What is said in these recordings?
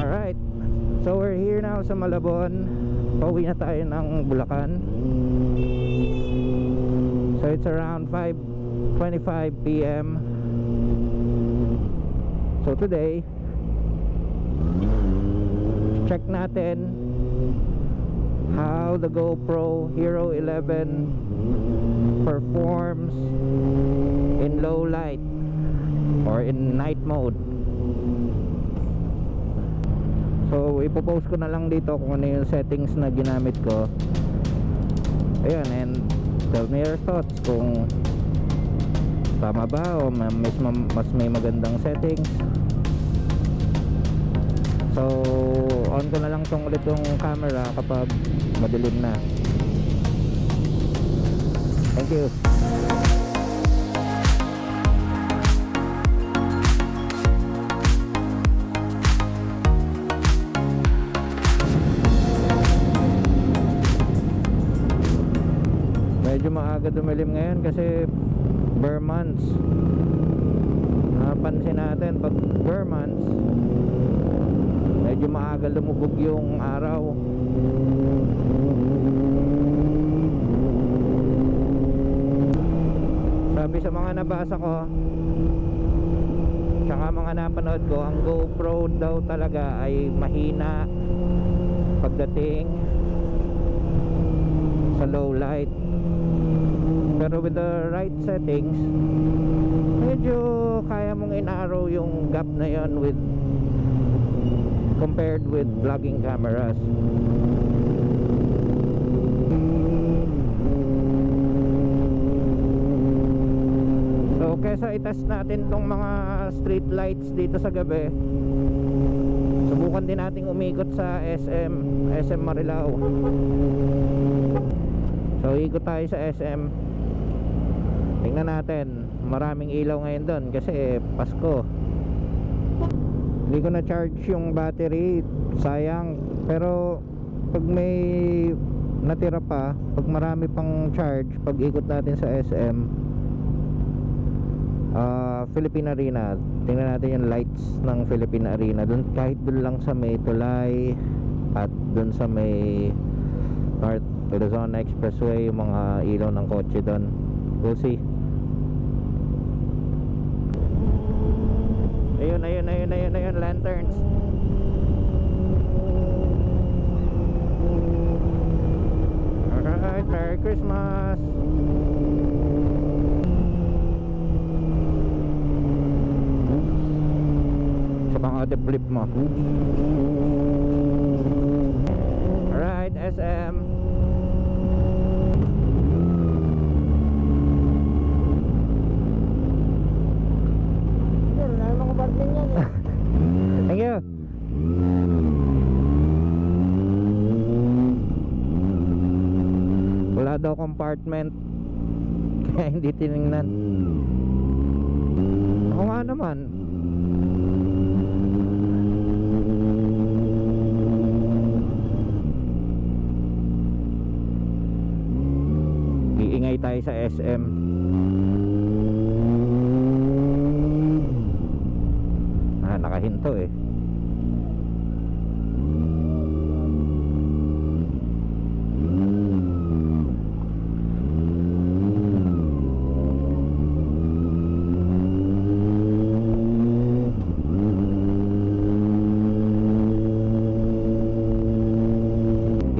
Alright. So we're here now sa Malabon. Pauwi na tayo ng Bulacan. So it's around 5:25 p.m. So today check natin how the GoPro Hero 11 performs in low light or in night mode. So ipopost ko na lang dito kung ano yung settings na ginamit ko. Ayun and tell me your thoughts kung tama ba o ma- mas, mas may magandang settings. So on ko na lang tong ulit yung camera kapag madilim na. Thank you. Medyo maaga dumilim ngayon kasi bare months. Napansin natin pag bare months medyo maaga lumubog yung araw. Sabi sa mga nabasa ko tsaka mga napanood ko ang GoPro daw talaga ay mahina pagdating sa low light pero with the right settings medyo kaya mong in-arrow yung gap na yon with compared with vlogging cameras. So kesa itest natin tong mga street lights dito sa gabi subukan din nating umikot sa SM SM Marilao. So ikot tayo sa SM Tingnan natin. Maraming ilaw ngayon doon Kasi Pasko. Hindi ko na charge yung battery. Sayang. Pero Pag may Natira pa Pag marami pang charge Pag ikot natin sa SM uh, Philippine Arena. Tingnan natin yung lights ng Philippine Arena. Dun, Kahit doon lang sa may tulay At doon sa may North Luzon Expressway yung mga ilaw ng kotse doon. We'll see ayun ayun ayun ayun ayun lanterns. Alright Merry Christmas! Sa mga flip mo. Alright SM Sir, wala namang kapartin yan eh. Thank you. Wala daw compartment. Kaya hindi tiningnan. Ako nga naman. Iingay tayo sa SM. Ah, nakahinto eh.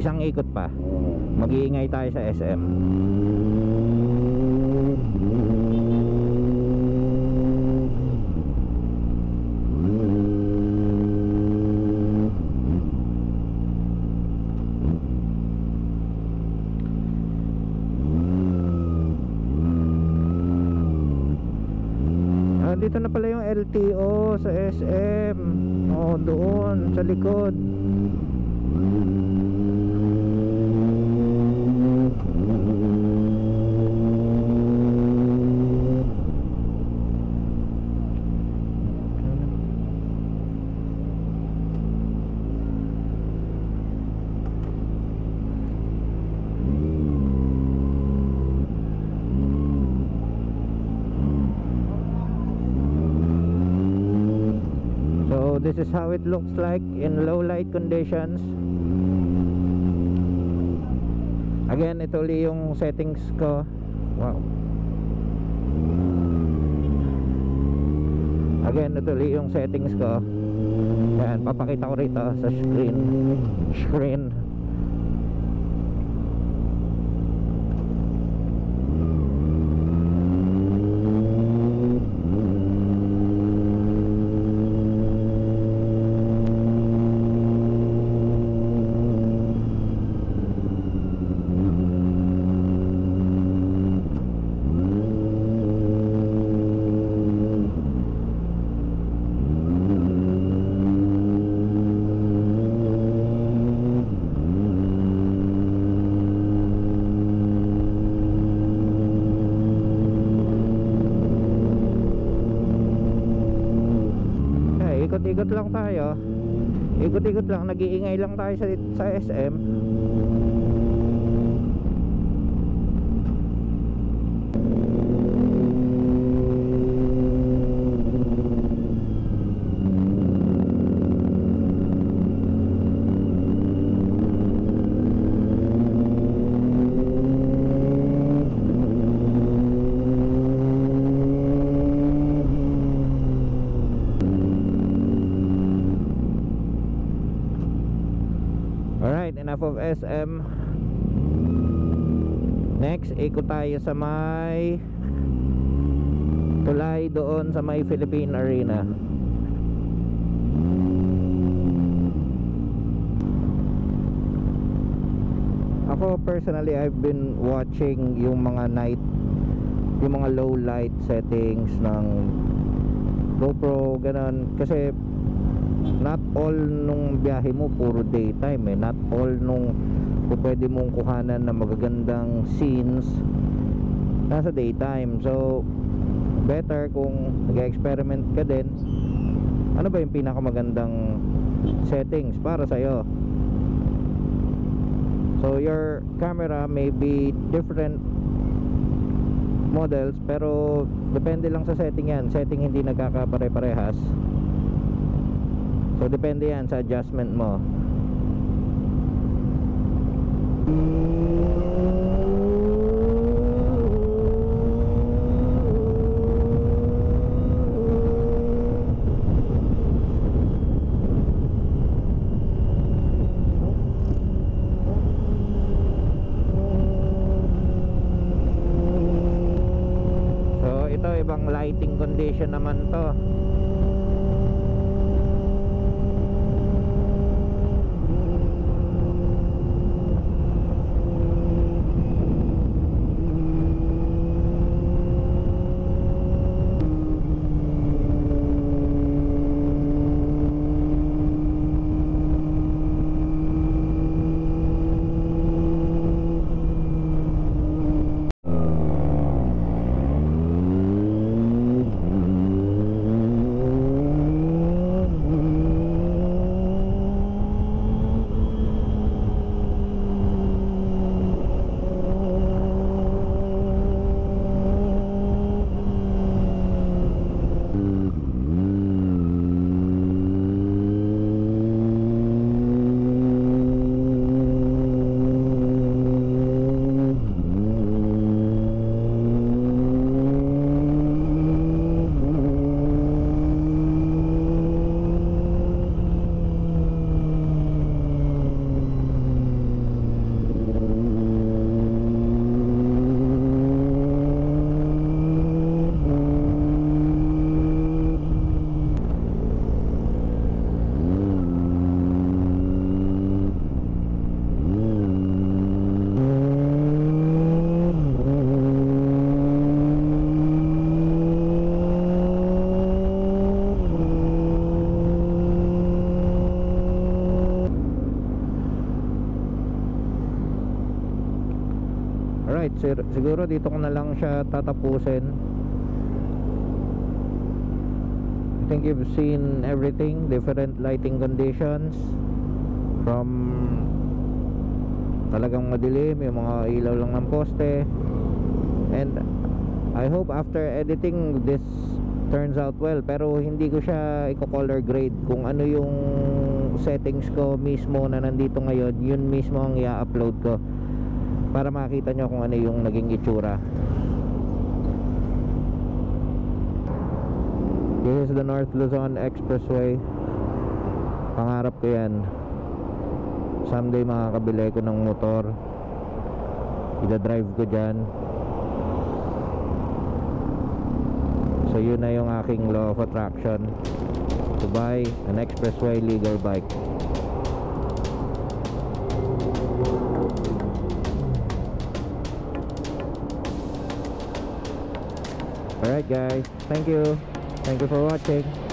Isang ikot pa. Mag-iingay tayo sa SM. Ah, dito na pala yung LTO sa SM. Oh, doon sa likod. This is how it looks like in low light conditions. Again ito ulit yung settings ko. Wow. Again ito ulit yung settings ko. Yan papakita ko rito sa screen. Screen Ikot-ikot lang tayo. Ikot-ikot lang, nag-iingay lang tayo sa, sa SM. Enough of SM. Next, ikot tayo sa may tulay doon sa may Philippine Arena. Ako personally, I've been watching yung mga night yung mga low light settings ng GoPro ganun kasi not all nung biyahe mo puro daytime eh. Not all nung pwede mong kuhanan na magagandang scenes nasa daytime. So better kung nag-experiment ka din ano ba yung pinakamagandang settings para sa'yo? So your camera may be different models pero depende lang sa setting yan. Setting hindi nagkakapare-parehas So depende yan sa adjustment mo. So ito ibang lighting condition naman to. Alright, sir, siguro dito ko na lang siya tatapusin. I think you've seen everything, different lighting conditions. From talagang madilim, yung mga ilaw lang ng poste. And I hope after editing this turns out well. Pero hindi ko siya i-color grade kung ano yung settings ko mismo na nandito ngayon. Yun mismo ang i-upload ko para makita nyo kung ano yung naging itsura. This is the North Luzon Expressway. Pangarap ko yan. Someday makakabili ko ng motor. Ida-drive ko dyan. So yun na yung aking law of attraction. To buy an expressway legal bike. Alright guys, thank you. Thank you for watching.